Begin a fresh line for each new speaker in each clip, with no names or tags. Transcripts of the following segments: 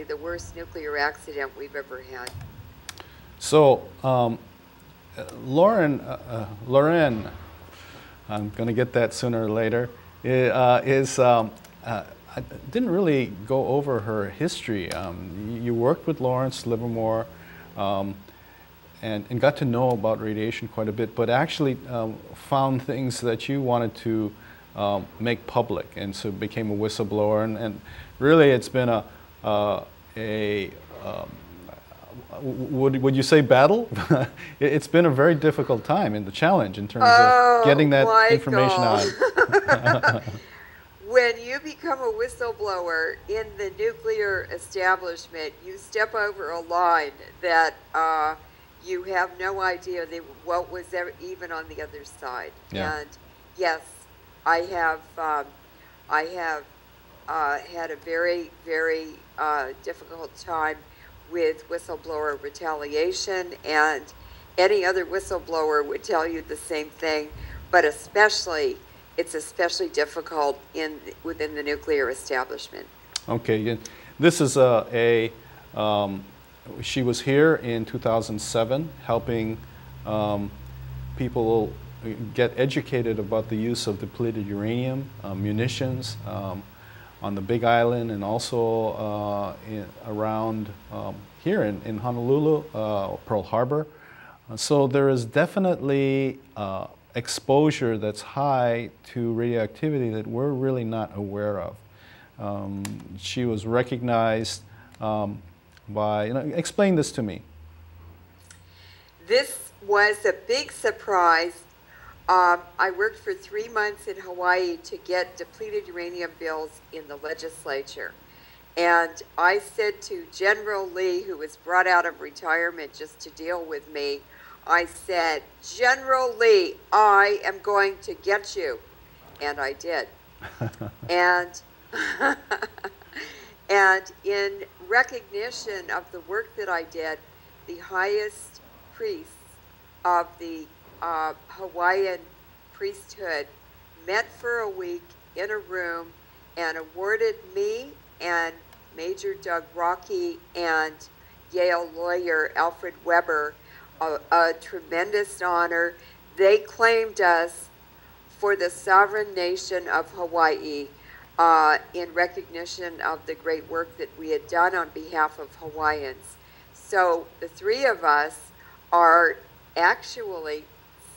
the worst nuclear accident we've ever had.
So, um, Leuren, uh, uh, Leuren, I'm going to get that sooner or later, uh, is um, uh, I didn't really go over her history. Um, you worked with Lawrence Livermore um, and, and, got to know about radiation quite a bit, but actually um, found things that you wanted to um, make public, and so became a whistleblower. And, and really, it's been a, uh, a um, would, would you say battle? it's been a very difficult time in the challenge in terms
oh,
of getting that information out.
when you become a whistleblower in the nuclear establishment, you step over a line that uh, you have no idea what was even on the other side.
Yeah.
And yes, I have, um, I have uh, had a very, very uh, difficult time with whistleblower retaliation, and any other whistleblower would tell you the same thing, but especially, it's especially difficult in within the nuclear establishment.
Okay, this is a, a um, she was here in 2007 helping um, people get educated about the use of depleted uranium, uh, munitions, um, on the Big Island and also uh, in, around um, here in, in Honolulu, uh, Pearl Harbor. Uh, so there is definitely exposure that's high to radioactivity that we're really not aware of. Um, she was recognized um, by, you know, explain this to me.
This was a big surprise um, I worked for three months in Hawaii to get depleted uranium bills in the legislature. And I said to General Lee, who was brought out of retirement just to deal with me, I said, General Lee, I am going to get you. And I did. and, and in recognition of the work that I did, the highest priests of the uh, Hawaiian priesthood met for a week in a room and awarded me and Major Doug Rokke and Yale lawyer Alfred Webre a, a tremendous honor. They claimed us for the sovereign nation of Hawaii uh, in recognition of the great work that we had done on behalf of Hawaiians. So the three of us are actually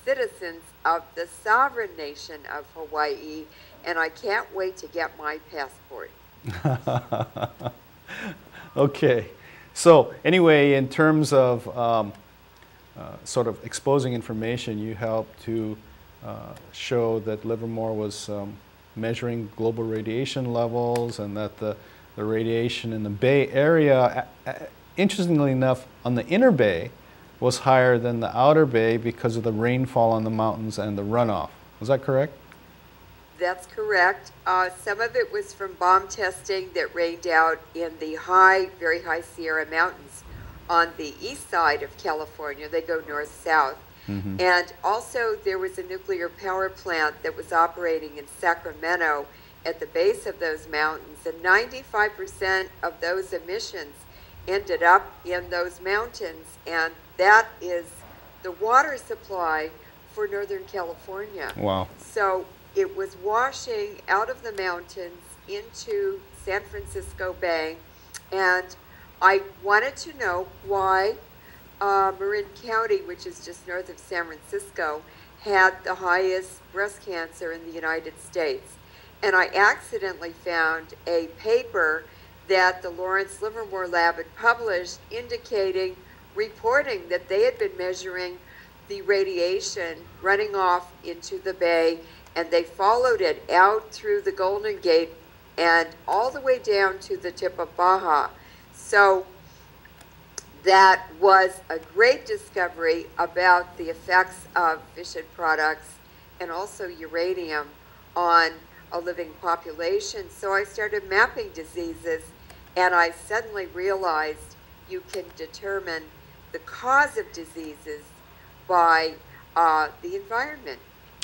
citizens of the sovereign nation of Hawaii, and I can't wait to get my passport.
okay. So, anyway, in terms of um, uh, sort of exposing information, you helped to uh, show that Livermore was um, measuring global radiation levels and that the, the radiation in the Bay Area, interestingly enough, on the inner Bay, was higher than the outer bay because of the rainfall on the mountains and the runoff. Was that correct?
That's correct. Uh, some of it was from bomb testing that rained out in the high, very high Sierra Mountains on the east side of California. They go north south. Mm-hmm. And also, there was a nuclear power plant that was operating in Sacramento at the base of those mountains, and 95% of those emissions ended up in those mountains. And that is the water supply for Northern California.
Wow.
So it was washing out of the mountains into San Francisco Bay, and I wanted to know why uh, Marin County, which is just north of San Francisco, had the highest breast cancer in the United States. And I accidentally found a paper that the Lawrence Livermore Lab had published indicating reporting that they had been measuring the radiation running off into the bay, and they followed it out through the Golden Gate and all the way down to the tip of Baja. So that was a great discovery about the effects of fission products and also uranium on a living population. So I started mapping diseases, and I suddenly realized you can determine the cause of diseases by uh, the environment.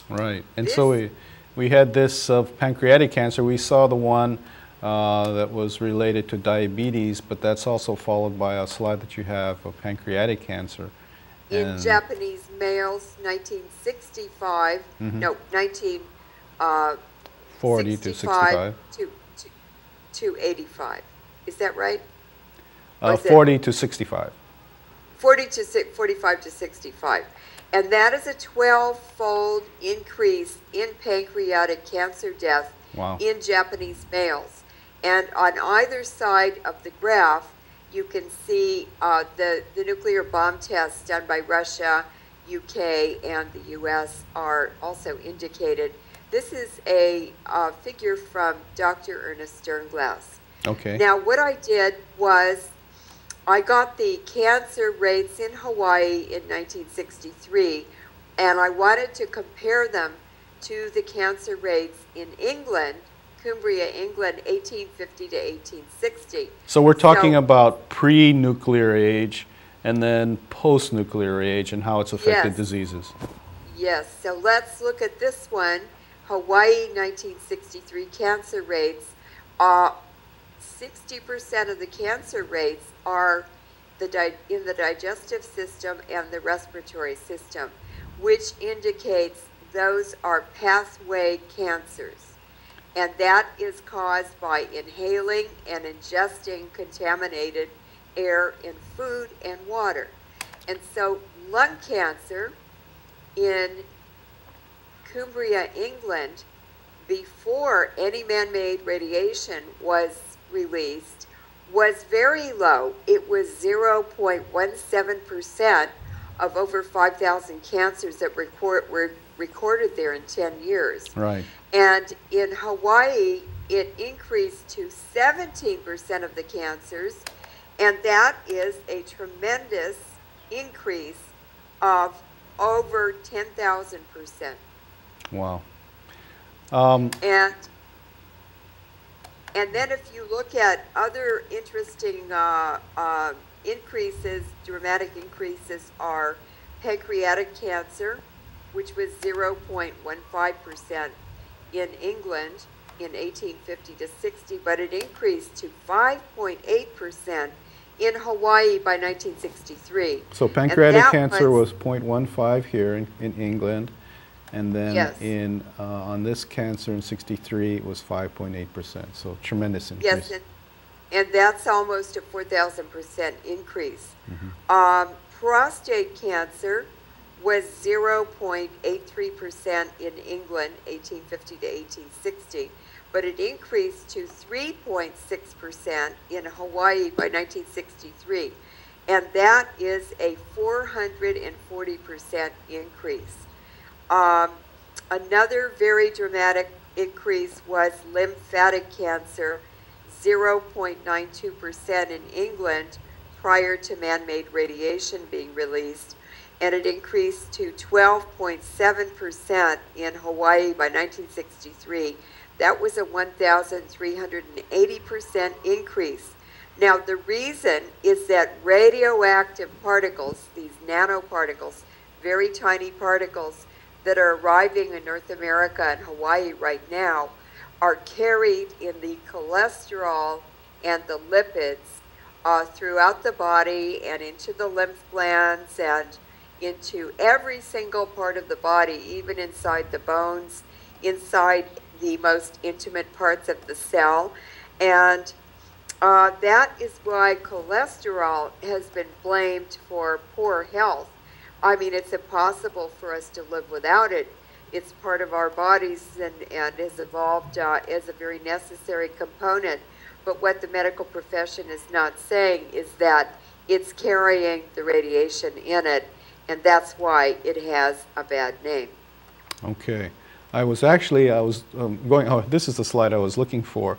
Right. And this, so we, we had this of pancreatic cancer. We saw the one uh, that was related to diabetes, but that's also followed by a slide that you have of pancreatic cancer.
In
And-
Japanese males, 1965,
Mhm.
no, 1940 uh,
to 65.
To, to, to 85. Is that right?
Uh,
is it-
40 to 65.
40 to si 45 to 65. And that is a 12-fold increase in pancreatic cancer death
Wow.
in Japanese males. And on either side of the graph, you can see uh, the, the nuclear bomb tests done by Russia, UK, and the US are also indicated. This is a uh, figure from Dr. Ernest Sternglass.
Okay.
Now, what I did was I got the cancer rates in Hawaii in 1963, and I wanted to compare them to the cancer rates in England, Cumbria, England, 1850 to 1860.
So we're talking
So-
about pre-nuclear age and then post-nuclear age and how it's affected
Yes.
diseases.
Yes, so let's look at this one. Hawaii 1963 cancer rates. Uh, 60% of the cancer rates are the in the digestive system and the respiratory system, which indicates those are pathway cancers. And that is caused by inhaling and ingesting contaminated air in food and water. And so lung cancer in Cumbria, England, before any man-made radiation was released, was very low. It was 0.17% of over 5,000 cancers that record, were recorded there in 10 years.
Right.
And in Hawaii, it increased to 17% of the cancers, and that is a tremendous increase of over 10,000%.
Wow. Um,
And and then if you look at other interesting uh, uh, increases, dramatic increases are pancreatic cancer, which was 0.15% in England in 1850 to 60, but it increased to 5.8% in Hawaii by 1963.
so pancreatic cancer was 0.15 here in, in England, and then
Yes.
in uh, on this cancer in 63 it was 5.8%. So tremendous increase.
Yes, and, and that's almost a 4,000% increase.
Mm-hmm.
Um, prostate cancer was 0.83% in England, 1850 to 1860, but it increased to 3.6% in Hawaii by 1963. And that is a 440% increase. Um, another very dramatic increase was lymphatic cancer, 0.92% in England prior to man-made radiation being released, and it increased to 12.7% in Hawaii by 1963. That was a 1,380% increase. Now, the reason is that radioactive particles, these nanoparticles, very tiny particles that are arriving in North America and Hawaii right now, are carried in the cholesterol and the lipids uh, throughout the body and into the lymph glands and into every single part of the body, even inside the bones, inside the most intimate parts of the cell. And uh, that is why cholesterol has been blamed for poor health. I mean, it's impossible for us to live without it. It's part of our bodies and, and has evolved uh, as a very necessary component. But what the medical profession is not saying is that it's carrying the radiation in it, and that's why it has a bad name.
Okay. I was actually, I was um, going, oh, this is the slide I was looking for,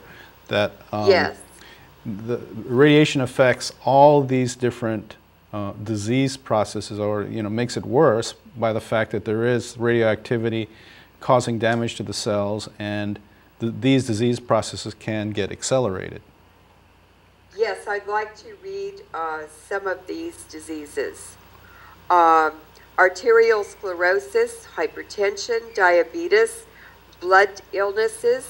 that um,
yes.
the radiation affects all these different uh, disease processes or, you know, makes it worse by the fact that there is radioactivity causing damage to the cells and th these disease processes can get accelerated.
Yes, I'd like to read uh, some of these diseases. Um, arteriosclerosis, hypertension, diabetes, blood illnesses,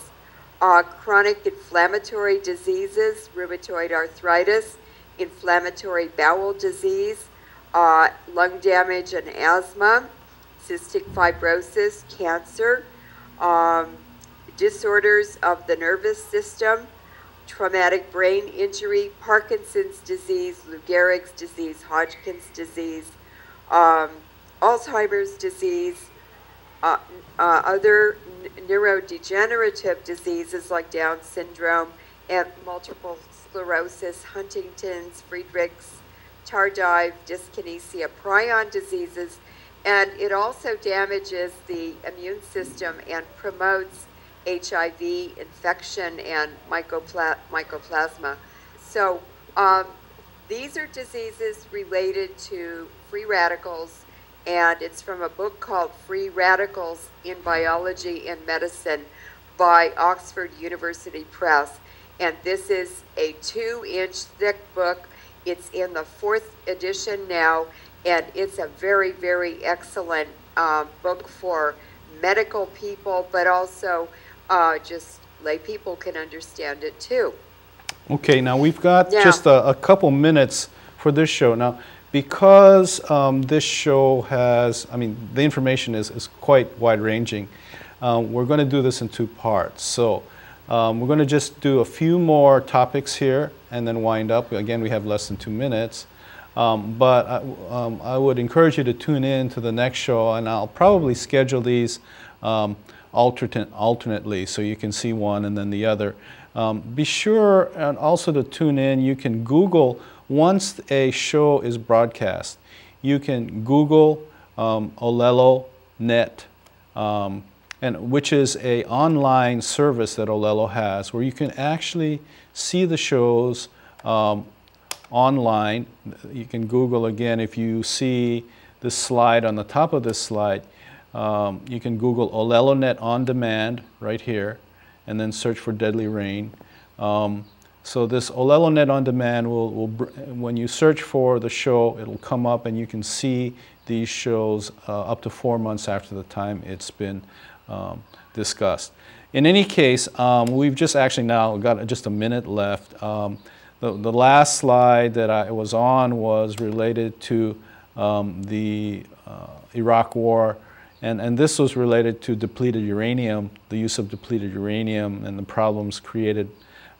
uh, chronic inflammatory diseases, rheumatoid arthritis, inflammatory bowel disease, uh, lung damage and asthma, cystic fibrosis, cancer, um, disorders of the nervous system, traumatic brain injury, Parkinson's disease, Lou Gehrig's disease, Hodgkin's disease, um, Alzheimer's disease, uh, uh, other neurodegenerative diseases like Down syndrome and multiple sclerosis, Huntington's, Friedreich's, tardive dyskinesia, prion diseases, and it also damages the immune system and promotes HIV infection and mycopla- mycoplasma. So um, these are diseases related to free radicals, and it's from a book called Free Radicals in Biology and Medicine by Oxford University Press. And this is a two inch thick book. It's in the fourth edition now, and it's a very, very excellent um, book for medical people, but also uh, just lay people can understand it too.
Okay, now we've got
Yeah.
just a, a couple minutes for this show. Now, because um, this show has, I mean, the information is, is quite wide ranging, um, we're going to do this in two parts. So, um, we're going to just do a few more topics here and then wind up. Again, we have less than two minutes. Um, but I, um, I would encourage you to tune in to the next show, and I'll probably schedule these um, alternate, alternately so you can see one and then the other. Um, be sure and also to tune in. You can Google once a show is broadcast. You can Google um, Olelo Net, um, and which is a online service that Olelo has, where you can actually see the shows um, online. You can Google again if you see this slide on the top of this slide. Um, you can Google OleloNet on demand right here, and then search for Deadly Rain. Um, so this OleloNet on demand will, will when you search for the show, it'll come up, and you can see these shows uh, up to four months after the time it's been um, discussed. In any case, um, we've just actually now got just a minute left. Um, the, the last slide that I was on was related to um, the uh, Iraq War, and, and this was related to depleted uranium, the use of depleted uranium, and the problems created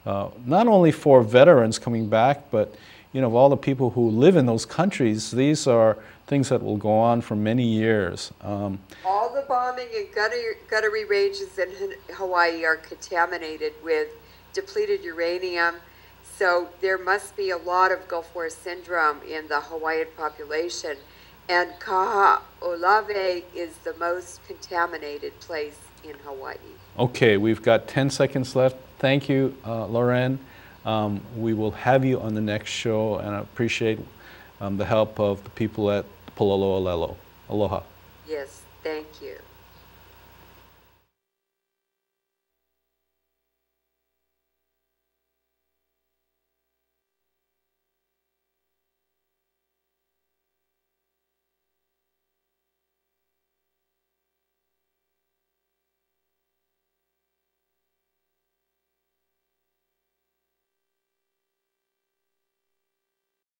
uh, not only for veterans coming back, but you know, of all the people who live in those countries, these are things that will go on for many years. Um,
All the bombing and gutter, guttery ranges in Hawaii are contaminated with depleted uranium. So there must be a lot of Gulf War syndrome in the Hawaiian population. And Kaho'olawe is the most contaminated place in Hawaii.
Okay, we've got 10 seconds left. Thank you, uh, Leuren. Um, we will have you on the next show, and I appreciate um, the help of the people at Pololo Alelo. Aloha.
Yes, thank you.